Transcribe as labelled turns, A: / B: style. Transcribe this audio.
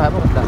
A: 还不回来。